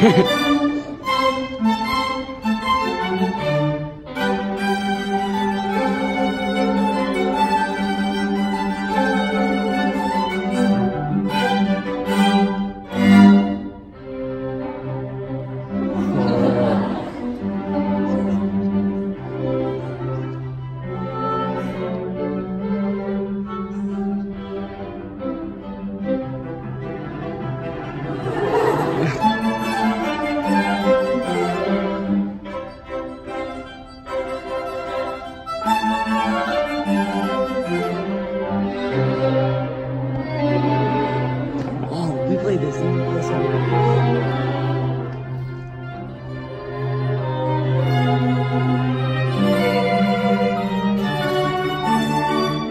Ha ha. this lesson.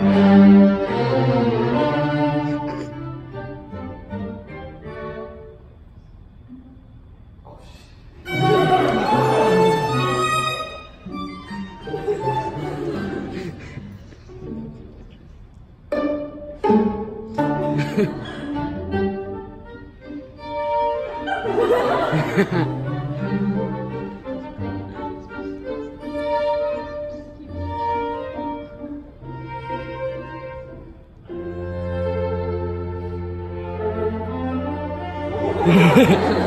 thank you Ha, ha, ha.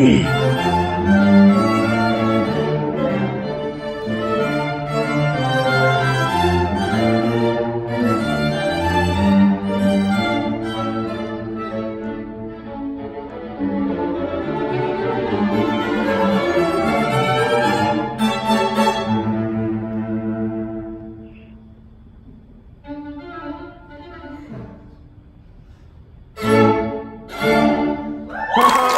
Ha ha!